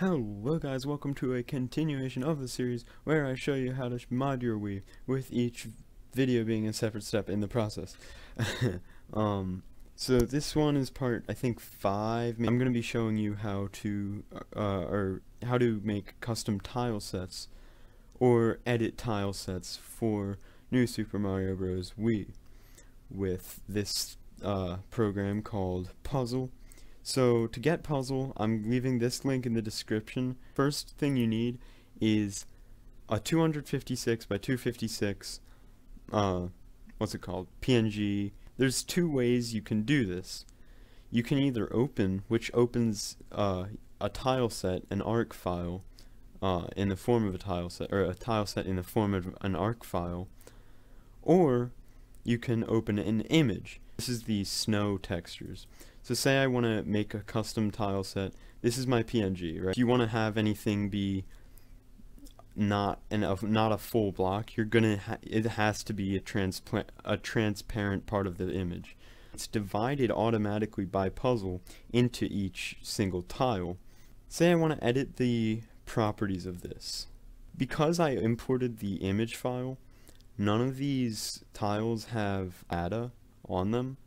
Hello guys, welcome to a continuation of the series where I show you how to mod your Wii with each video being a separate step in the process. um, so this one is part, I think, 5. I'm going to be showing you how to, uh, or how to make custom tile sets or edit tile sets for New Super Mario Bros. Wii with this uh, program called Puzzle so to get Puzzle, I'm leaving this link in the description. First thing you need is a 256 by 256, uh, what's it called, PNG. There's two ways you can do this. You can either open, which opens uh, a tile set, an ARC file, uh, in the form of a tile set, or a tile set in the form of an ARC file, or you can open an image. This is the snow textures. So say I want to make a custom tile set. This is my PNG, right? If you want to have anything be not an of not a full block, you're gonna ha it has to be a transplant a transparent part of the image. It's divided automatically by puzzle into each single tile. Say I want to edit the properties of this. Because I imported the image file, none of these tiles have ADA on them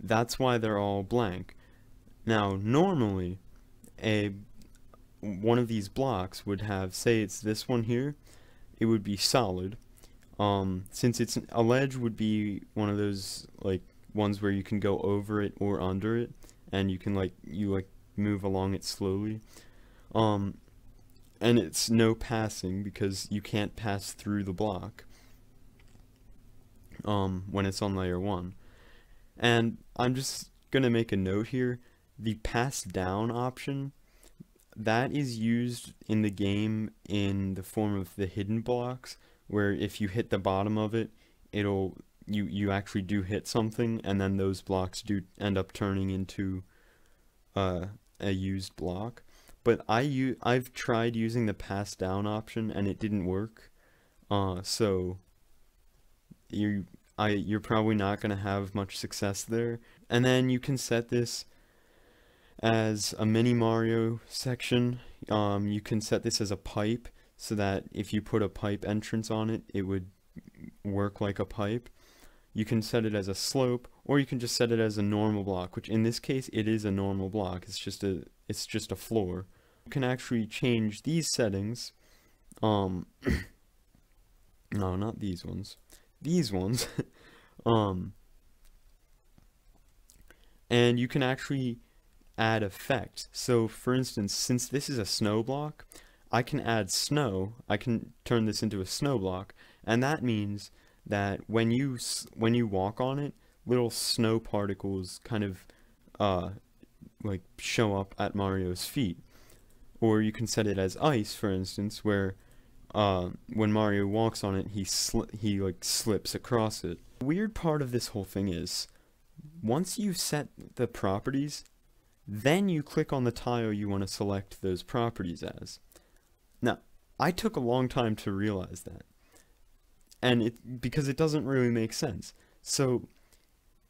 that's why they're all blank. Now, normally, a one of these blocks would have, say it's this one here, it would be solid. Um, since it's a ledge would be one of those like ones where you can go over it or under it, and you can like you like move along it slowly. Um, and it's no passing because you can't pass through the block um, when it's on layer 1. And I'm just going to make a note here. The pass down option, that is used in the game in the form of the hidden blocks, where if you hit the bottom of it, it'll you you actually do hit something, and then those blocks do end up turning into uh, a used block. But I've tried using the pass down option, and it didn't work. Uh, so you I you're probably not going to have much success there. And then you can set this as a mini Mario section. Um, you can set this as a pipe so that if you put a pipe entrance on it, it would work like a pipe. You can set it as a slope, or you can just set it as a normal block, which in this case it is a normal block. It's just a it's just a floor. You can actually change these settings. Um, no, not these ones these ones. um, and you can actually add effects. So for instance, since this is a snow block, I can add snow. I can turn this into a snow block, and that means that when you when you walk on it, little snow particles kind of uh, like show up at Mario's feet. Or you can set it as ice, for instance, where uh, when Mario walks on it, he he like slips across it. The weird part of this whole thing is, once you set the properties, then you click on the tile you want to select those properties as. Now, I took a long time to realize that, and it because it doesn't really make sense. So,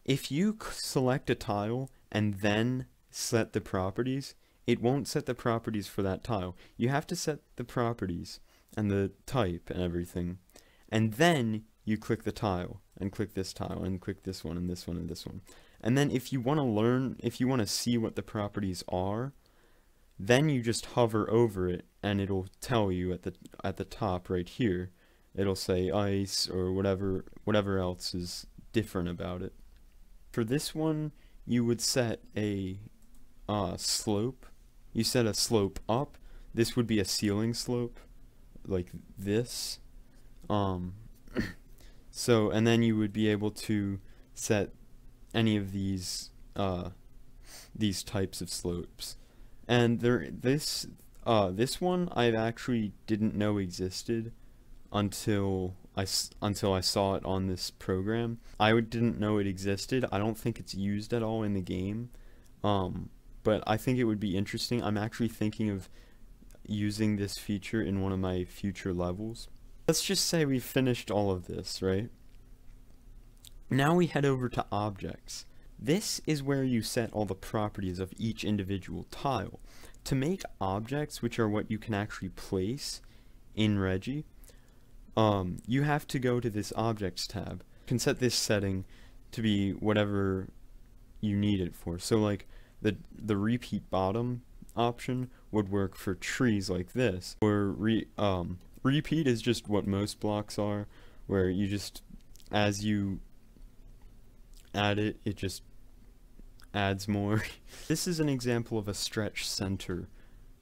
if you select a tile and then set the properties, it won't set the properties for that tile. You have to set the properties and the type and everything. And then you click the tile and click this tile and click this one and this one and this one. And then if you want to learn, if you want to see what the properties are, then you just hover over it and it'll tell you at the at the top right here. It'll say ice or whatever whatever else is different about it. For this one, you would set a uh, slope. You set a slope up. This would be a ceiling slope like this. Um, so, and then you would be able to set any of these uh, these types of slopes. And there, this uh, this one I actually didn't know existed until I until I saw it on this program. I didn't know it existed. I don't think it's used at all in the game. Um, but I think it would be interesting. I'm actually thinking of using this feature in one of my future levels. Let's just say we finished all of this, right? Now we head over to objects. This is where you set all the properties of each individual tile. To make objects, which are what you can actually place in Reggie, um, you have to go to this Objects tab. You can set this setting to be whatever you need it for. So like the the repeat bottom option would work for trees like this, or re um, repeat is just what most blocks are, where you just as you add it, it just adds more. this is an example of a stretch center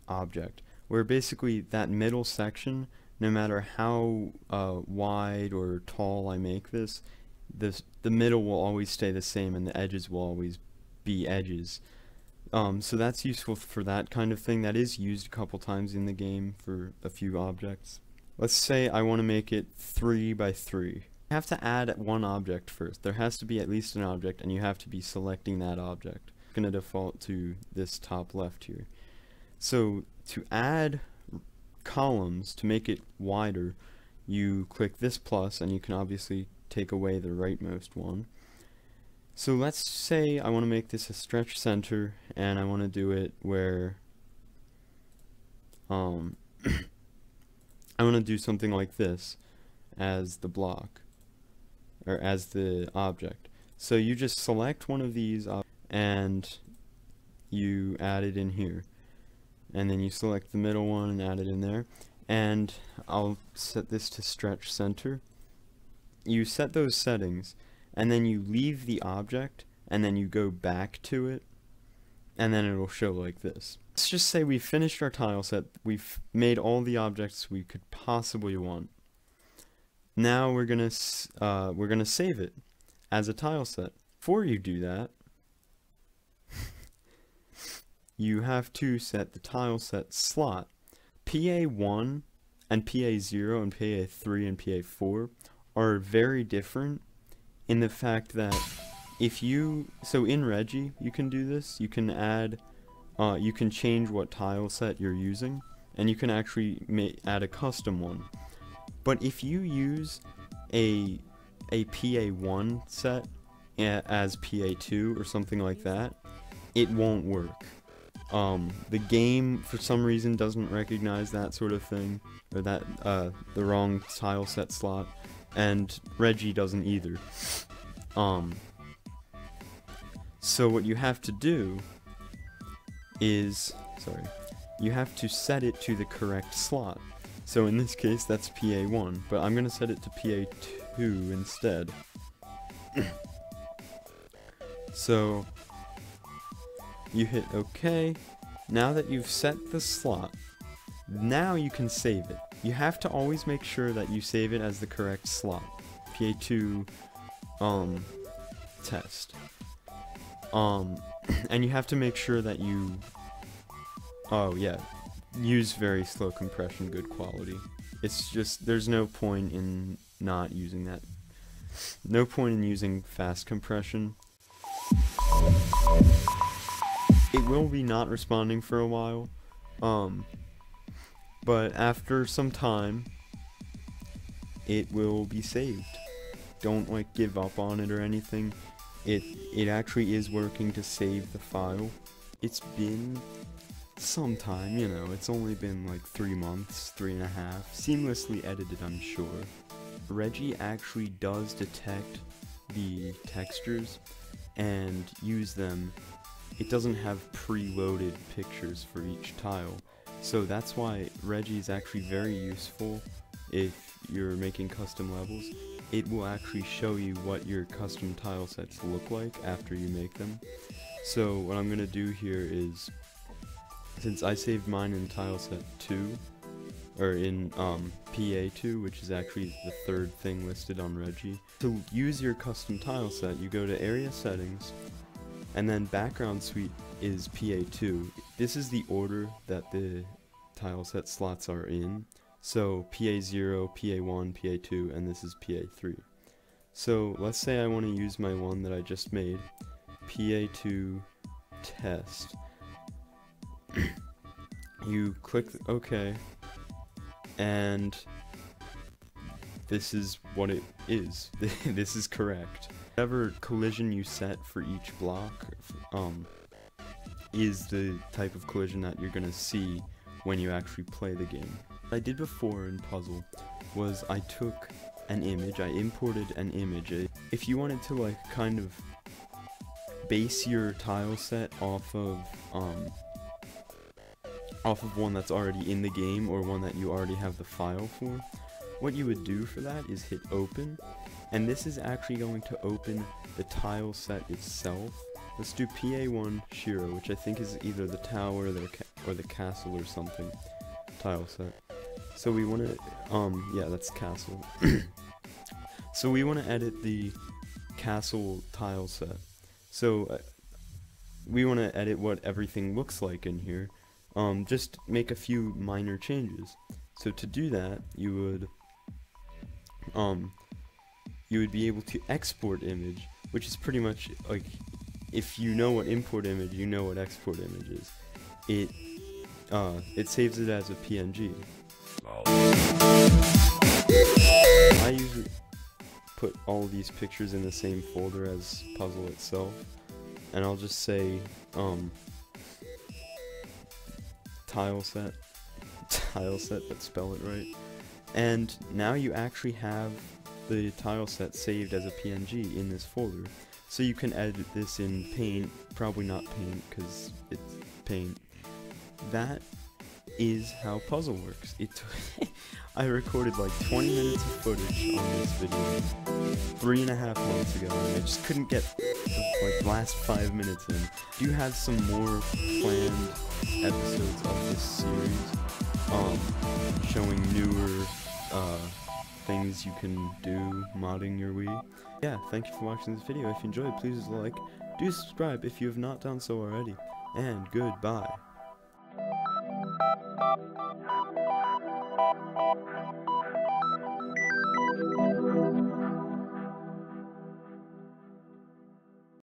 object, where basically that middle section, no matter how uh, wide or tall I make this, this, the middle will always stay the same and the edges will always be edges. Um, so that's useful for that kind of thing. That is used a couple times in the game for a few objects. Let's say I want to make it 3 by 3. You have to add one object first. There has to be at least an object, and you have to be selecting that object. I'm going to default to this top left here. So to add columns, to make it wider, you click this plus, and you can obviously take away the rightmost one. So let's say I want to make this a stretch center, and I want to do it where um, I want to do something like this as the block or as the object. So you just select one of these and you add it in here. And then you select the middle one and add it in there. And I'll set this to stretch center. You set those settings and then you leave the object and then you go back to it and then it'll show like this. Let's just say we finished our tile set, we've made all the objects we could possibly want. Now we're gonna uh, we're gonna save it as a tile set. Before you do that, you have to set the tile set slot. PA1 and PA0 and PA3 and PA4 are very different in the fact that if you so in Reggie you can do this. You can add uh, you can change what tile set you're using and you can actually add a custom one. But if you use a a PA1 set as PA2 or something like that, it won't work. Um, the game, for some reason, doesn't recognize that sort of thing, or that, uh, the wrong tile set slot, and Reggie doesn't either. Um, so what you have to do is, sorry, you have to set it to the correct slot. So in this case, that's PA1, but I'm going to set it to PA2 instead. so, you hit OK. Now that you've set the slot, now you can save it. You have to always make sure that you save it as the correct slot. PA2 um, test. Um, and you have to make sure that you, oh yeah, use very slow compression, good quality. It's just, there's no point in not using that. No point in using fast compression. It will be not responding for a while, um, but after some time, it will be saved. Don't like give up on it or anything. It it actually is working to save the file. It's been some time, you know, it's only been like three months, three and a half, seamlessly edited I'm sure. Reggie actually does detect the textures and use them. It doesn't have preloaded pictures for each tile, so that's why Reggie is actually very useful if you're making custom levels. It will actually show you what your custom tile sets look like after you make them. So what I'm going to do here is since I saved mine in tile set 2, or in um, PA2, which is actually the third thing listed on Reggie. To use your custom tile set, you go to Area Settings, and then Background Suite is PA2. This is the order that the tile set slots are in. So PA0, PA1, PA2, and this is PA3. So let's say I want to use my one that I just made, PA2 test. you click OK, and this is what it is. this is correct. Whatever collision you set for each block, um, is the type of collision that you're gonna see when you actually play the game. What I did before in Puzzle was I took an image, I imported an image. If you wanted to like kind of base your tile set off of um, off of one that's already in the game or one that you already have the file for, what you would do for that is hit open, and this is actually going to open the tile set itself. Let's do PA1 Shiro, which I think is either the tower or the, or the castle or something tile set. So we want to, um, yeah, that's castle. so we want to edit the castle tile set. So uh, we want to edit what everything looks like in here. Um, just make a few minor changes. So to do that, you would, um, you would be able to export image, which is pretty much like, if you know what import image, you know what export image is. It, uh, it saves it as a PNG. I usually put all these pictures in the same folder as puzzle itself and I'll just say um tile set tile set but spell it right and now you actually have the tile set saved as a PNG in this folder so you can edit this in paint probably not paint because it's paint that is how puzzle works. It I recorded like 20 minutes of footage on this video three and a half months ago, and I just couldn't get the like last five minutes in. Do you have some more planned episodes of this series, um, showing newer uh, things you can do modding your Wii? Yeah, thank you for watching this video. If you enjoyed, please like, do subscribe if you have not done so already, and goodbye.